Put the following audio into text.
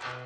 you